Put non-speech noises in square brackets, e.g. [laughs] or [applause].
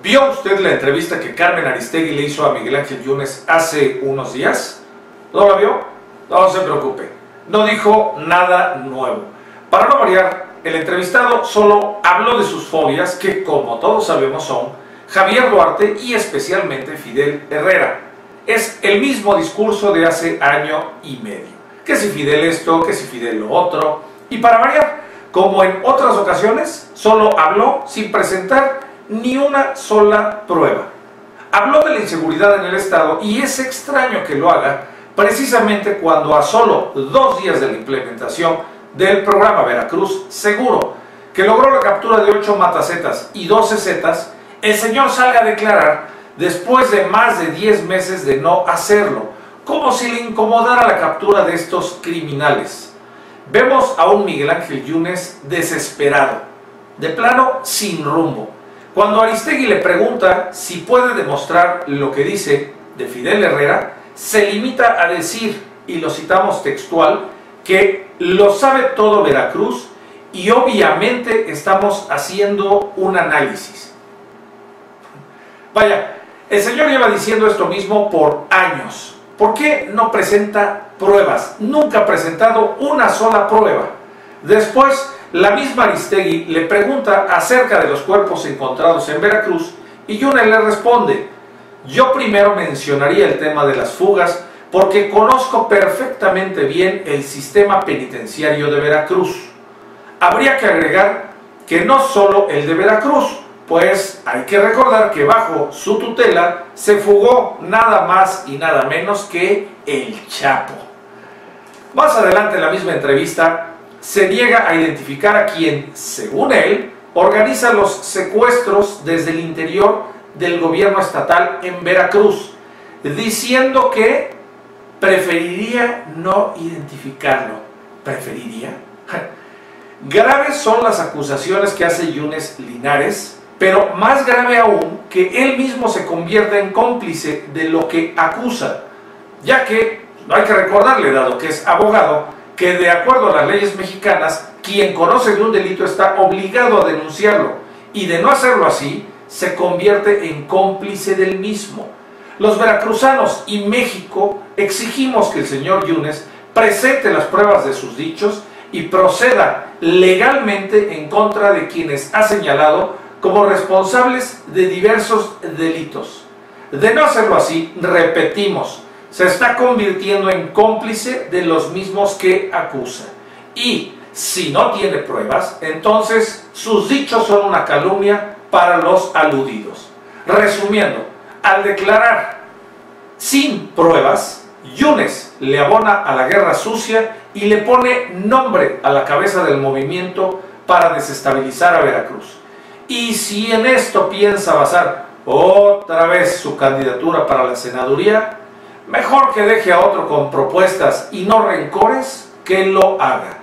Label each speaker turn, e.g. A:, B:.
A: ¿Vio usted la entrevista que Carmen Aristegui le hizo a Miguel Ángel Yunes hace unos días? ¿No la vio? No se preocupe, no dijo nada nuevo. Para no variar, el entrevistado solo habló de sus fobias, que como todos sabemos son Javier Duarte y especialmente Fidel Herrera. Es el mismo discurso de hace año y medio. Que si Fidel esto, que si Fidel lo otro. Y para variar, como en otras ocasiones, solo habló sin presentar ni una sola prueba. Habló de la inseguridad en el Estado y es extraño que lo haga precisamente cuando a solo dos días de la implementación del programa Veracruz Seguro, que logró la captura de 8 matacetas y 12 zetas, el señor salga a declarar después de más de 10 meses de no hacerlo, como si le incomodara la captura de estos criminales. Vemos a un Miguel Ángel Yunes desesperado, de plano sin rumbo. Cuando Aristegui le pregunta si puede demostrar lo que dice de Fidel Herrera, se limita a decir, y lo citamos textual, que lo sabe todo Veracruz y obviamente estamos haciendo un análisis. Vaya, el señor lleva diciendo esto mismo por años. ¿Por qué no presenta pruebas? Nunca ha presentado una sola prueba. Después, la misma Aristegui le pregunta acerca de los cuerpos encontrados en Veracruz y Yune le responde, yo primero mencionaría el tema de las fugas porque conozco perfectamente bien el sistema penitenciario de Veracruz. Habría que agregar que no solo el de Veracruz, pues hay que recordar que bajo su tutela se fugó nada más y nada menos que el Chapo. Más adelante en la misma entrevista se niega a identificar a quien, según él, organiza los secuestros desde el interior del gobierno estatal en Veracruz, diciendo que preferiría no identificarlo. ¿Preferiría? [laughs] Graves son las acusaciones que hace Yunes Linares, pero más grave aún que él mismo se convierta en cómplice de lo que acusa, ya que no hay que recordarle, dado que es abogado, que de acuerdo a las leyes mexicanas, quien conoce de un delito está obligado a denunciarlo, y de no hacerlo así, se convierte en cómplice del mismo. Los veracruzanos y México exigimos que el señor Yunes presente las pruebas de sus dichos y proceda legalmente en contra de quienes ha señalado como responsables de diversos delitos. De no hacerlo así, repetimos, se está convirtiendo en cómplice de los mismos que acusa. Y si no tiene pruebas, entonces sus dichos son una calumnia para los aludidos. Resumiendo, al declarar sin pruebas, Yunes le abona a la guerra sucia y le pone nombre a la cabeza del movimiento para desestabilizar a Veracruz. Y si en esto piensa basar otra vez su candidatura para la senaduría, mejor que deje a otro con propuestas y no rencores que lo haga.